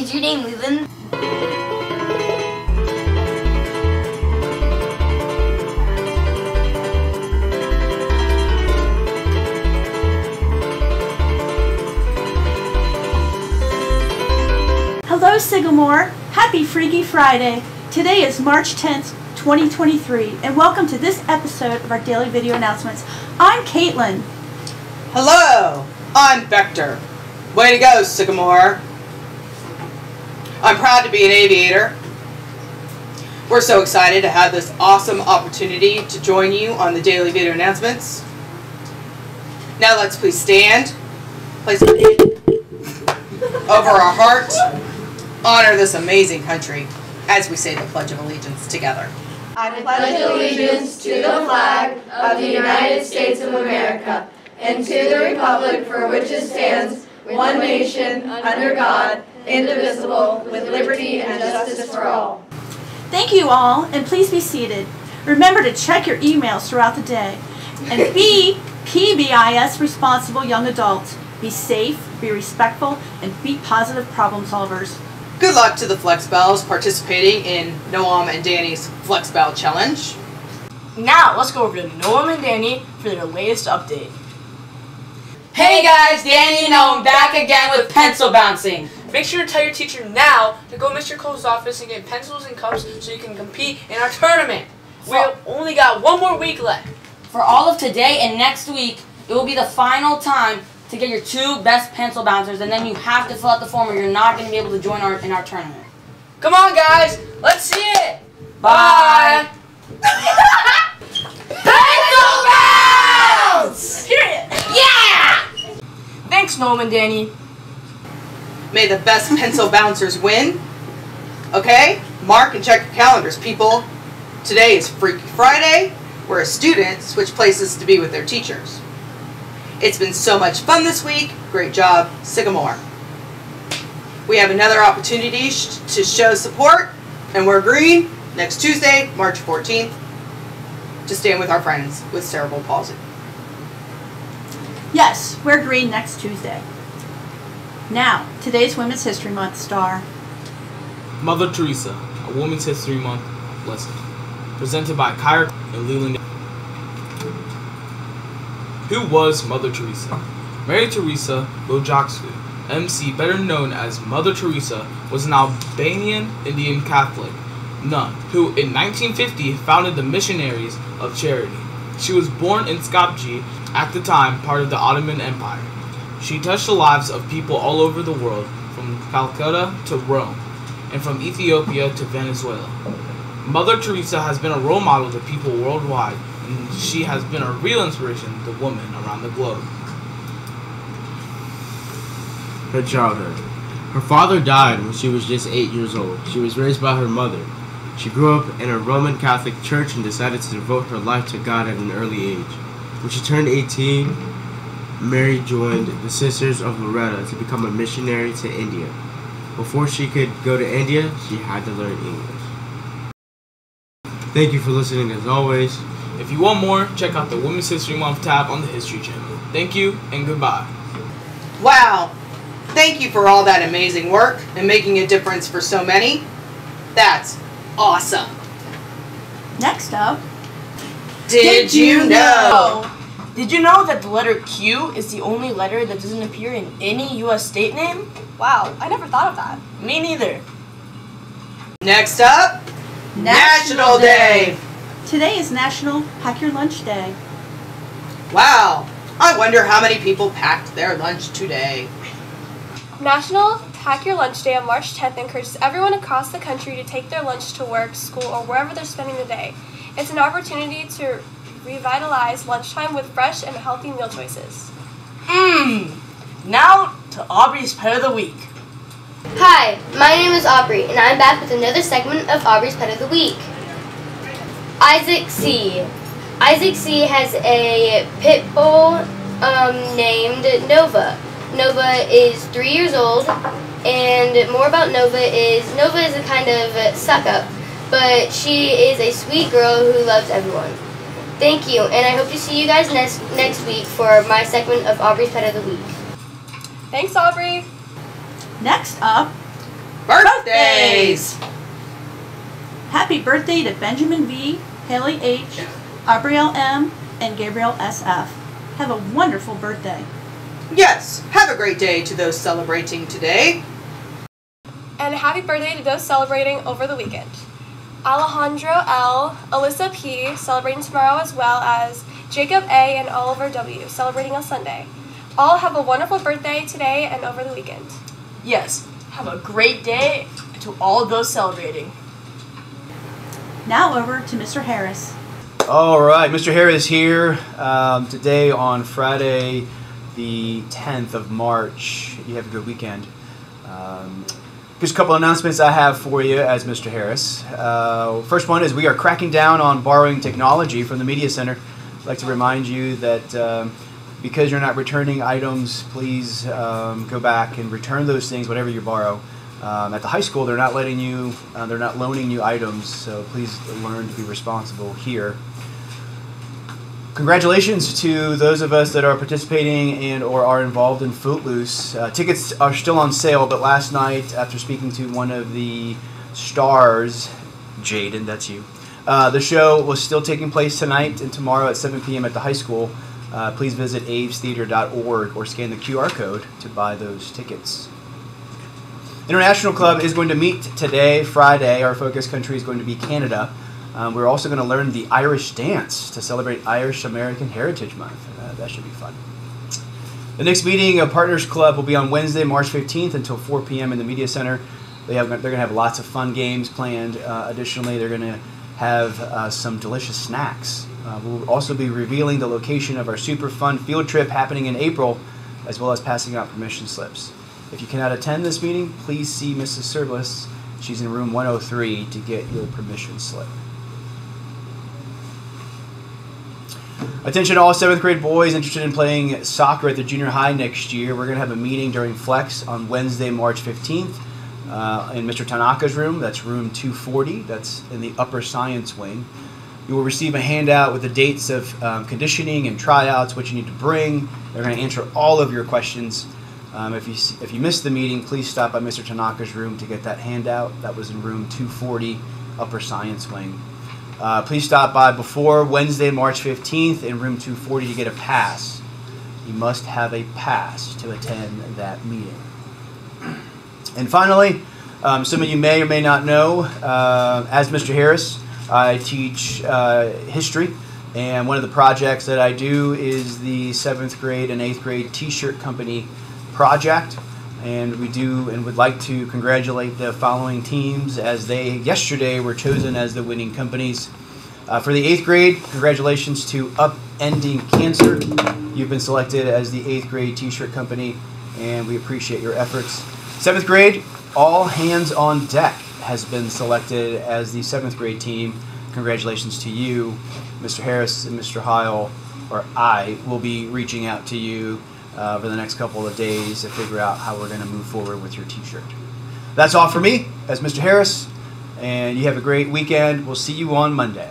is your name Leland? Hello, Sycamore. Happy Freaky Friday. Today is March 10th, 2023, and welcome to this episode of our daily video announcements. I'm Caitlin. Hello, I'm Vector. Way to go, Sycamore. I'm proud to be an aviator. We're so excited to have this awesome opportunity to join you on the daily video announcements. Now let's please stand, place our hand over our heart, honor this amazing country as we say the Pledge of Allegiance together. I pledge allegiance to the flag of the United States of America and to the republic for which it stands, one nation, under God, indivisible, with liberty and justice for all. Thank you all, and please be seated. Remember to check your emails throughout the day. And be PBIS responsible young adults. Be safe, be respectful, and be positive problem solvers. Good luck to the Flex Bells participating in Noam and Danny's Flex Bell Challenge. Now, let's go over to Noam and Danny for their latest update. Hey guys, Danny and Noam back again with pencil bouncing. Make sure to tell your teacher now to go to Mr. Cole's office and get pencils and cups so you can compete in our tournament. We've only got one more week left. For all of today and next week, it will be the final time to get your two best pencil bouncers, and then you have to fill out the form or you're not going to be able to join our in our tournament. Come on, guys, let's see it. Bye. Pencil Thanks, Noam and Danny. May the best pencil bouncers win. Okay? Mark and check your calendars, people. Today is Freaky Friday, where students switch places to be with their teachers. It's been so much fun this week. Great job, Sycamore. We have another opportunity sh to show support, and we're green next Tuesday, March 14th, to stand with our friends with cerebral palsy. Yes, we're green next Tuesday. Now, today's Women's History Month star. Mother Teresa, a Women's History Month lesson. Presented by Kyra and Leland. Who was Mother Teresa? Mary Teresa Bojaxhiu, MC, better known as Mother Teresa, was an Albanian Indian Catholic nun who, in 1950, founded the Missionaries of Charity. She was born in Skopje, at the time part of the Ottoman Empire. She touched the lives of people all over the world, from Calcutta to Rome, and from Ethiopia to Venezuela. Mother Teresa has been a role model to people worldwide, and she has been a real inspiration to women around the globe. Her childhood. Her father died when she was just eight years old. She was raised by her mother. She grew up in a Roman Catholic church and decided to devote her life to God at an early age. When she turned 18, Mary joined the Sisters of Loreto to become a missionary to India. Before she could go to India, she had to learn English. Thank you for listening as always. If you want more, check out the Women's History Month tab on the History Channel. Thank you and goodbye. Wow! Thank you for all that amazing work and making a difference for so many. That's awesome. Next up, Did you know? Did you know that the letter Q is the only letter that doesn't appear in any U.S. state name? Wow, I never thought of that. Me neither. Next up, National Day. today is National Pack Your Lunch Day. Wow! I wonder how many people packed their lunch today. National Pack Your Lunch Day on March 10th encourages everyone across the country to take their lunch to work, school, or wherever they're spending the day. It's an opportunity to revitalize lunchtime with fresh and healthy meal choices. Mmm. Now to Aubrey's Pet of the Week. Hi, my name is Aubrey, and I'm back with another segment of Aubrey's Pet of the Week. Isaac C. Isaac C has a pit bull um, named Nova. Nova is three years old, and more about Nova is Nova is a kind of suck up, but she is a sweet girl who loves everyone. Thank you, and I hope to see you guys next next week for my segment of Aubrey's Pet of the Week. Thanks, Aubrey. Next up, Birthdays! Happy birthday to Benjamin V, Haley H, Abriel M, and Gabriel SF. Have a wonderful birthday. Yes, have a great day to those celebrating today. And a happy birthday to those celebrating over the weekend. Alejandro L, Alyssa P, celebrating tomorrow as well as Jacob A and Oliver W, celebrating on Sunday. All have a wonderful birthday today and over the weekend. Yes, have a great day to all those celebrating. Now over to Mr. Harris. All right, Mr. Harris here um, today on Friday, the 10th of March. You have a good weekend. Um, just a couple announcements I have for you as Mr. Harris. Uh, first one is we are cracking down on borrowing technology from the Media Center. I'd like to remind you that um, because you're not returning items, please um, go back and return those things, whatever you borrow. Um, at the high school, they're not letting you, uh, they're not loaning you items, so please learn to be responsible here. Congratulations to those of us that are participating and or are involved in Footloose. Uh, tickets are still on sale, but last night, after speaking to one of the stars, Jaden, that's you, uh, the show was still taking place tonight and tomorrow at 7 p.m. at the high school. Uh, please visit avestheater.org or scan the QR code to buy those tickets. International Club is going to meet today, Friday. Our focus country is going to be Canada. Um, we're also going to learn the Irish dance to celebrate Irish American Heritage Month. Uh, that should be fun. The next meeting of Partners Club will be on Wednesday, March 15th until 4 p.m. in the Media Center. They have, they're going to have lots of fun games planned. Uh, additionally, they're going to have uh, some delicious snacks. Uh, we'll also be revealing the location of our super fun field trip happening in April, as well as passing out permission slips. If you cannot attend this meeting, please see Mrs. Service. She's in room 103 to get your permission slip. Attention all seventh grade boys interested in playing soccer at the junior high next year. We're going to have a meeting during Flex on Wednesday, March 15th uh, in Mr. Tanaka's room. That's room 240. That's in the upper science wing. You will receive a handout with the dates of um, conditioning and tryouts, what you need to bring. They're going to answer all of your questions. Um, if you if you missed the meeting, please stop by Mr. Tanaka's room to get that handout. That was in room 240, upper science wing. Uh, please stop by before Wednesday, March 15th in room 240 to get a pass. You must have a pass to attend that meeting. And finally, um, some of you may or may not know, uh, as Mr. Harris, I teach uh, history, and one of the projects that I do is the seventh grade and eighth grade T-shirt company project. And we do and would like to congratulate the following teams as they yesterday were chosen as the winning companies. Uh, for the eighth grade, congratulations to Upending Cancer. You've been selected as the eighth grade T-shirt company, and we appreciate your efforts. Seventh grade, All Hands on Deck has been selected as the seventh grade team. Congratulations to you, Mr. Harris and Mr. Heil, or I will be reaching out to you uh, over the next couple of days to figure out how we're going to move forward with your T-shirt. That's all for me, as Mr. Harris, and you have a great weekend. We'll see you on Monday.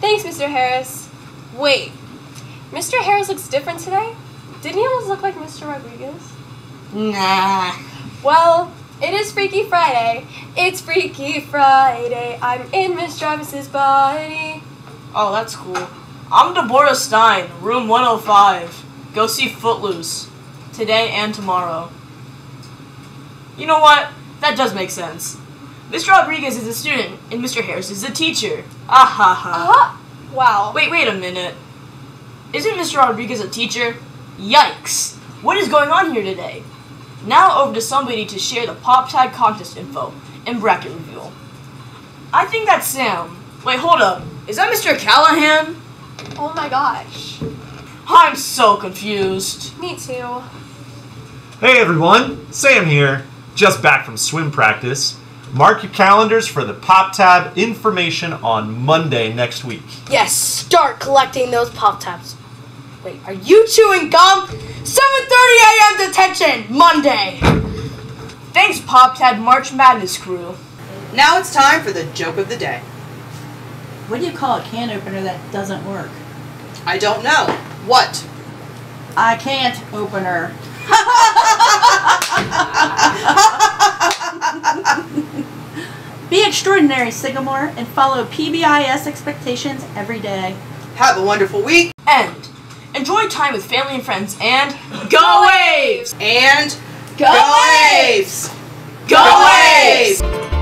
Thanks, Mr. Harris. Wait, Mr. Harris looks different today? Didn't he almost look like Mr. Rodriguez? Nah. Well, it is Freaky Friday. It's Freaky Friday. I'm in Miss Travis's body. Oh, that's cool. I'm Deborah Stein, room 105. Go see Footloose. Today and tomorrow. You know what? That does make sense. Mr. Rodriguez is a student, and Mr. Harris is a teacher. Ah ha ha. Uh-huh. Wow. Wait, wait a minute. Isn't Mr. Rodriguez a teacher? Yikes! What is going on here today? Now over to somebody to share the Pop Tab contest info and bracket reveal. I think that's Sam. Wait, hold up. Is that Mr. Callahan? Oh my gosh. I'm so confused. Me too. Hey everyone, Sam here. Just back from swim practice. Mark your calendars for the Pop Tab information on Monday next week. Yes, start collecting those pop tabs. Wait, are you chewing gum? 7:30 a.m. detention Monday. Thanks, Pop Tab March Madness crew. Now it's time for the joke of the day. What do you call a can opener that doesn't work? I don't know. What? I can't opener. Be extraordinary Sycamore and follow PBIS expectations every day. Have a wonderful week. And enjoy time with family and friends and go Aves! And Go Aves! Go Aves! Aves!